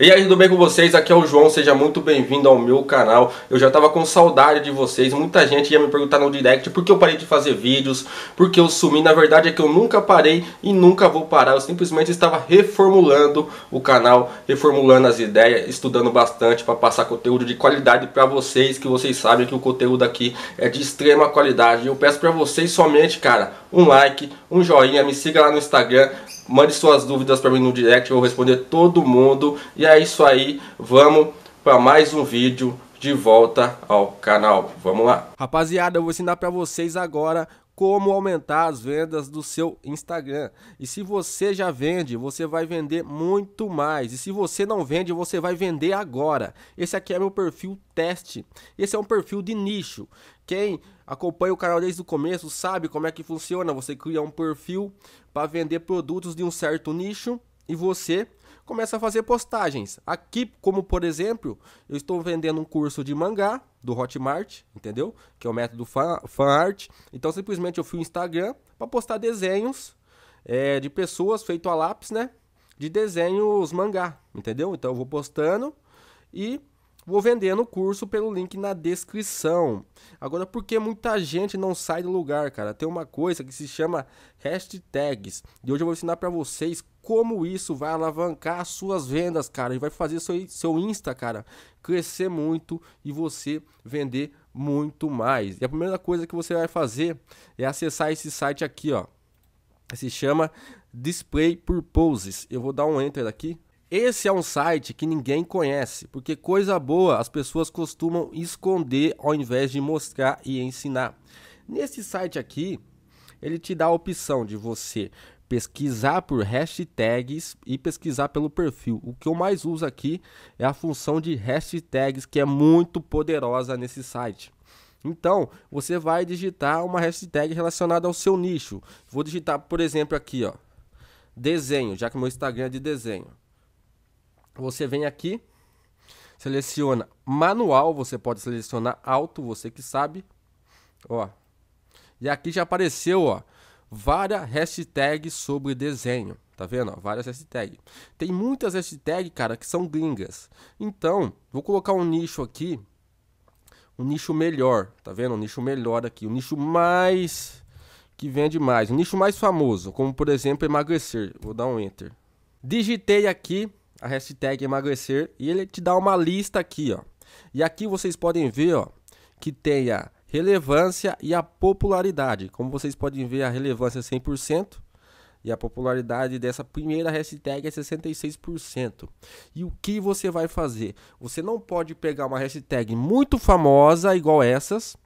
E aí, tudo bem com vocês? Aqui é o João, seja muito bem-vindo ao meu canal. Eu já tava com saudade de vocês, muita gente ia me perguntar no direct por que eu parei de fazer vídeos, por que eu sumi. Na verdade é que eu nunca parei e nunca vou parar, eu simplesmente estava reformulando o canal, reformulando as ideias, estudando bastante para passar conteúdo de qualidade para vocês, que vocês sabem que o conteúdo aqui é de extrema qualidade. Eu peço para vocês somente, cara, um like, um joinha, me siga lá no Instagram, Mande suas dúvidas para mim no direct, eu vou responder todo mundo. E é isso aí, vamos para mais um vídeo de volta ao canal. Vamos lá. Rapaziada, eu vou ensinar para vocês agora como aumentar as vendas do seu Instagram. E se você já vende, você vai vender muito mais. E se você não vende, você vai vender agora. Esse aqui é meu perfil teste. Esse é um perfil de nicho. Quem acompanha o canal desde o começo sabe como é que funciona. Você cria um perfil para vender produtos de um certo nicho e você começa a fazer postagens. Aqui, como por exemplo, eu estou vendendo um curso de mangá do Hotmart, entendeu? Que é o método fan, art. Então simplesmente eu fui no Instagram para postar desenhos é, de pessoas feito a lápis, né? De desenhos mangá, entendeu? Então eu vou postando e Vou vendendo o curso pelo link na descrição. Agora, por que muita gente não sai do lugar, cara? Tem uma coisa que se chama hashtags. E hoje eu vou ensinar para vocês como isso vai alavancar as suas vendas, cara. E vai fazer seu, seu Insta, cara, crescer muito e você vender muito mais. E a primeira coisa que você vai fazer é acessar esse site aqui, ó. Se chama Display Purposes. Eu vou dar um enter aqui. Esse é um site que ninguém conhece, porque coisa boa as pessoas costumam esconder ao invés de mostrar e ensinar. Nesse site aqui, ele te dá a opção de você pesquisar por hashtags e pesquisar pelo perfil. O que eu mais uso aqui é a função de hashtags, que é muito poderosa nesse site. Então, você vai digitar uma hashtag relacionada ao seu nicho. Vou digitar, por exemplo, aqui, ó, desenho, já que meu Instagram é de desenho. Você vem aqui, seleciona manual, você pode selecionar alto, você que sabe. Ó. E aqui já apareceu, ó, várias hashtags sobre desenho. Tá vendo? Ó, várias hashtags. Tem muitas hashtags, cara, que são gringas. Então, vou colocar um nicho aqui. Um nicho melhor. Tá vendo? Um nicho melhor aqui. Um nicho mais. Que vende mais. Um nicho mais famoso. Como, por exemplo, emagrecer. Vou dar um enter. Digitei aqui a hashtag emagrecer e ele te dá uma lista aqui, ó. E aqui vocês podem ver, ó, que tem a relevância e a popularidade. Como vocês podem ver, a relevância é 100% e a popularidade dessa primeira hashtag é 66%. E o que você vai fazer? Você não pode pegar uma hashtag muito famosa igual essas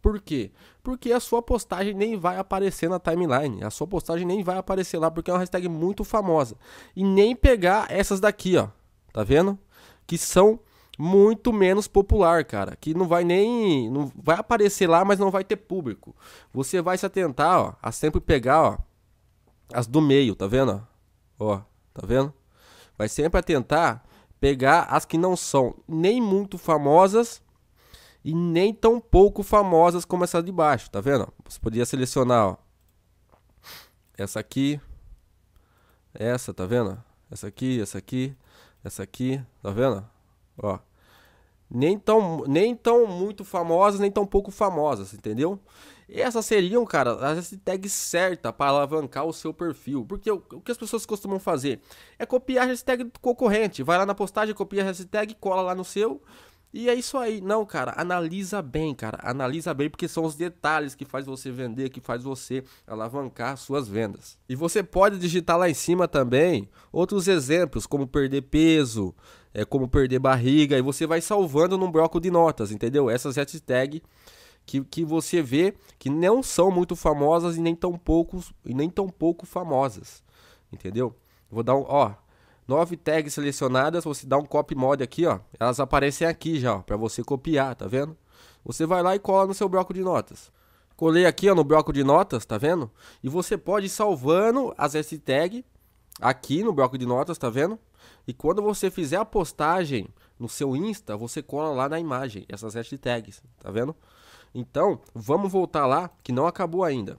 por quê? Porque a sua postagem nem vai aparecer na timeline. A sua postagem nem vai aparecer lá porque é uma hashtag muito famosa. E nem pegar essas daqui, ó. Tá vendo? Que são muito menos popular, cara, que não vai nem não vai aparecer lá, mas não vai ter público. Você vai se atentar, ó, a sempre pegar, ó, as do meio, tá vendo? Ó, tá vendo? Vai sempre atentar pegar as que não são nem muito famosas e nem tão pouco famosas como essa de baixo, tá vendo? Você podia selecionar, ó. Essa aqui, essa, tá vendo? Essa aqui, essa aqui, essa aqui, tá vendo? Ó. Nem tão, nem tão muito famosas, nem tão pouco famosas, entendeu? Essas seriam, cara, as hashtags certas para alavancar o seu perfil. Porque o, o, que as pessoas costumam fazer é copiar a hashtag do concorrente. Vai lá na postagem, copia a hashtag, cola lá no seu e é isso aí. Não, cara, analisa bem, cara. Analisa bem porque são os detalhes que faz você vender, que faz você alavancar suas vendas. E você pode digitar lá em cima também outros exemplos, como perder peso, é como perder barriga, e você vai salvando num bloco de notas, entendeu? Essas hashtags que, que você vê que não são muito famosas e nem tão poucos e nem tão pouco famosas. Entendeu? Vou dar um, ó, Nove tags selecionadas, você dá um copy mod aqui, ó. Elas aparecem aqui já, para você copiar, tá vendo? Você vai lá e cola no seu bloco de notas. Colei aqui, ó, no bloco de notas, tá vendo? E você pode ir salvando as hashtags aqui no bloco de notas, tá vendo? E quando você fizer a postagem no seu Insta, você cola lá na imagem essas hashtags, tá vendo? Então, vamos voltar lá, que não acabou ainda.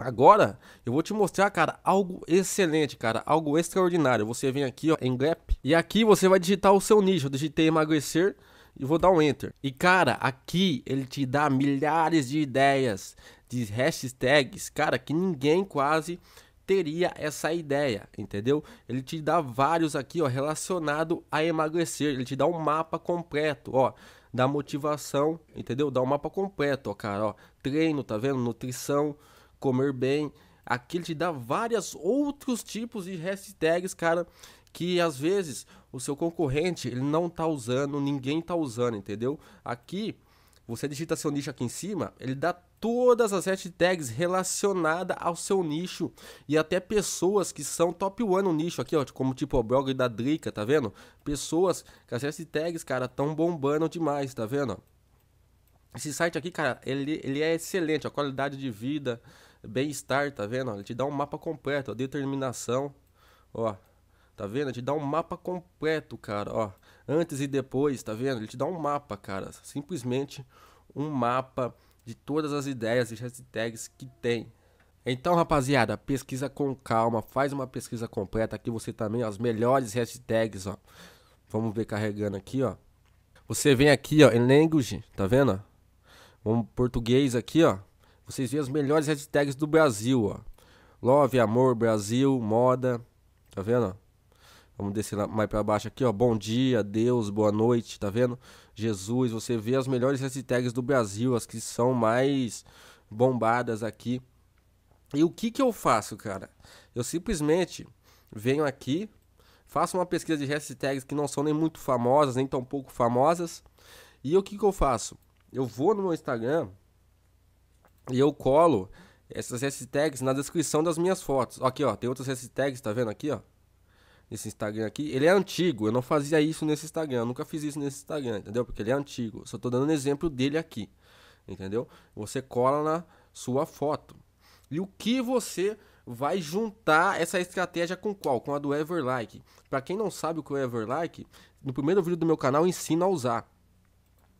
Agora, eu vou te mostrar, cara, algo excelente, cara, algo extraordinário. Você vem aqui, ó, em Gap, e aqui você vai digitar o seu nicho. Eu digitei emagrecer e vou dar um enter. E cara, aqui ele te dá milhares de ideias, de hashtags, cara, que ninguém quase teria essa ideia, entendeu? Ele te dá vários aqui, ó, relacionado a emagrecer. Ele te dá um mapa completo, ó, da motivação, entendeu? Dá um mapa completo, ó, cara, ó, treino, tá vendo? Nutrição, comer bem. Aqui ele te dá vários outros tipos de hashtags, cara, que às vezes o seu concorrente ele não tá usando, ninguém tá usando, entendeu? Aqui você digita seu nicho aqui em cima, ele dá todas as hashtags relacionadas ao seu nicho e até pessoas que são top one no nicho aqui, ó, como tipo o blog da Drica, tá vendo? Pessoas que as hashtags, cara, tão bombando demais, tá vendo? Esse site aqui, cara, ele, ele é excelente, a qualidade de vida, bem-estar, tá vendo? Ele te dá um mapa completo, a determinação, ó, tá vendo? Ele te dá um mapa completo, cara, ó antes e depois, tá vendo? Ele te dá um mapa, cara, simplesmente um mapa de todas as ideias e hashtags que tem. Então, rapaziada, pesquisa com calma, faz uma pesquisa completa aqui você também, ó, as melhores hashtags, ó. Vamos ver carregando aqui, ó. Você vem aqui, ó, em language, tá vendo? Vamos português aqui, ó. Vocês veem as melhores hashtags do Brasil, ó. Love, amor, Brasil, moda, tá vendo? Vamos descer mais para baixo aqui, ó. Bom dia, Deus, boa noite, tá vendo? Jesus, você vê as melhores hashtags do Brasil, as que são mais bombadas aqui. E o que que eu faço, cara? Eu simplesmente venho aqui, faço uma pesquisa de hashtags que não são nem muito famosas, nem tão pouco famosas. E o que que eu faço? Eu vou no meu Instagram e eu colo essas hashtags na descrição das minhas fotos. Aqui, ó, tem outras hashtags, tá vendo aqui, ó? nesse Instagram aqui, ele é antigo. Eu não fazia isso nesse Instagram, eu nunca fiz isso nesse Instagram, entendeu? Porque ele é antigo. só tô dando um exemplo dele aqui, entendeu? Você cola na sua foto. E o que você vai juntar essa estratégia com qual? Com a do Everlike. Para quem não sabe o que é o Everlike, no primeiro vídeo do meu canal eu ensino a usar.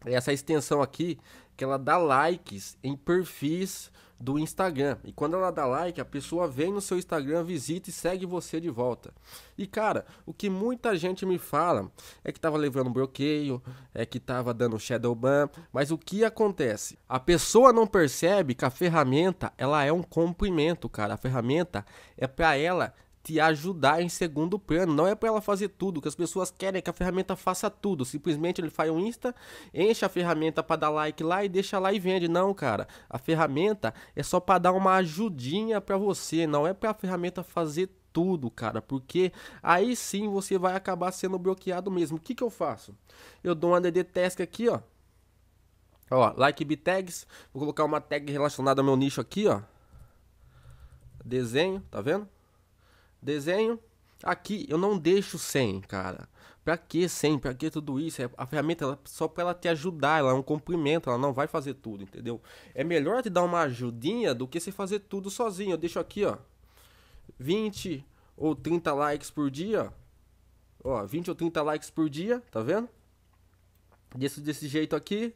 Essa extensão aqui, que ela dá likes em perfis do Instagram. E quando ela dá like, a pessoa vem no seu Instagram, visita e segue você de volta. E cara, o que muita gente me fala é que tava levando bloqueio, é que tava dando shadow ban, mas o que acontece? A pessoa não percebe que a ferramenta, ela é um comprimento, cara. A ferramenta é para ela te ajudar em segundo plano. Não é para ela fazer tudo, que as pessoas querem que a ferramenta faça tudo. Simplesmente ele faz um Insta, enche a ferramenta para dar like lá e deixa lá e vende. Não, cara. A ferramenta é só para dar uma ajudinha para você, não é para a ferramenta fazer tudo, cara, porque aí sim você vai acabar sendo bloqueado mesmo. O que que eu faço? Eu dou um ADD test aqui, ó. Ó, like btags, vou colocar uma tag relacionada ao meu nicho aqui, ó. Desenho, tá vendo? Desenho. Aqui eu não deixo sem, cara. Pra que sem? Pra que tudo isso? É, a ferramenta ela, só pra ela te ajudar, ela é um comprimento, ela não vai fazer tudo, entendeu? É melhor te dar uma ajudinha do que você fazer tudo sozinho. Eu deixo aqui, ó. 20 ou 30 likes por dia. Ó, 20 ou 30 likes por dia, tá vendo? Desse, desse jeito aqui.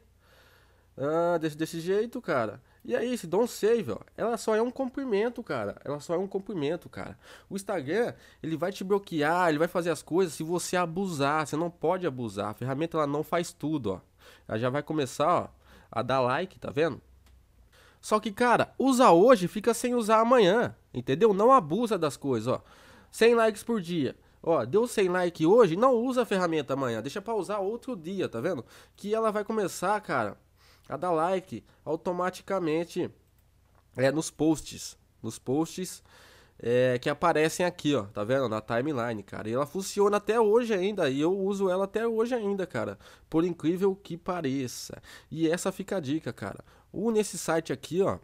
Ah, desse, desse jeito, cara. E é isso, don't save, ó. Ela só é um comprimento, cara. Ela só é um comprimento, cara. O Instagram, ele vai te bloquear, ele vai fazer as coisas se você abusar. Você não pode abusar. A ferramenta, ela não faz tudo, ó. Ela já vai começar, ó, a dar like, tá vendo? Só que, cara, usa hoje, fica sem usar amanhã. Entendeu? Não abusa das coisas, ó. 100 likes por dia. Ó, deu 100 likes hoje, não usa a ferramenta amanhã. Deixa pra usar outro dia, tá vendo? Que ela vai começar, cara a dar like automaticamente é, nos posts. Nos posts é, que aparecem aqui, ó. Tá vendo? Na timeline, cara. E ela funciona até hoje ainda. E eu uso ela até hoje ainda, cara. Por incrível que pareça. E essa fica a dica, cara. Une esse site aqui, ó.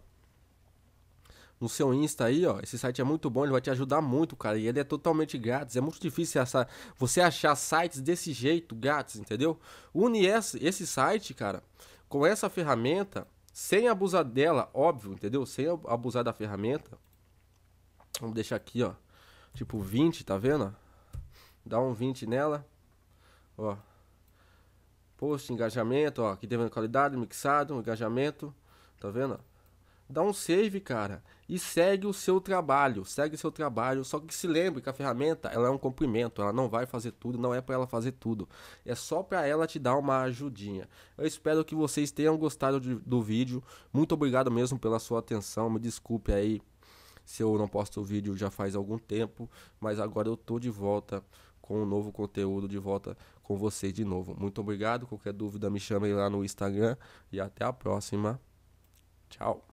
No seu Insta aí, ó. Esse site é muito bom, ele vai te ajudar muito, cara. E ele é totalmente grátis. É muito difícil essa, você achar sites desse jeito, grátis, entendeu? Une esse, esse site, cara com essa ferramenta, sem abusar dela, óbvio, entendeu? Sem abusar da ferramenta. Vamos deixar aqui, ó. Tipo 20, tá vendo? Dá um 20 nela. Ó. Post, engajamento, ó. Aqui tem qualidade, mixado, engajamento. Tá vendo? Dá um save, cara, e segue o seu trabalho, segue o seu trabalho, só que se lembre que a ferramenta, ela é um comprimento, ela não vai fazer tudo, não é para ela fazer tudo, é só para ela te dar uma ajudinha. Eu espero que vocês tenham gostado de, do vídeo, muito obrigado mesmo pela sua atenção, me desculpe aí se eu não posto o vídeo já faz algum tempo, mas agora eu tô de volta com um novo conteúdo, de volta com vocês de novo. Muito obrigado, qualquer dúvida me chame lá no Instagram e até a próxima. Tchau.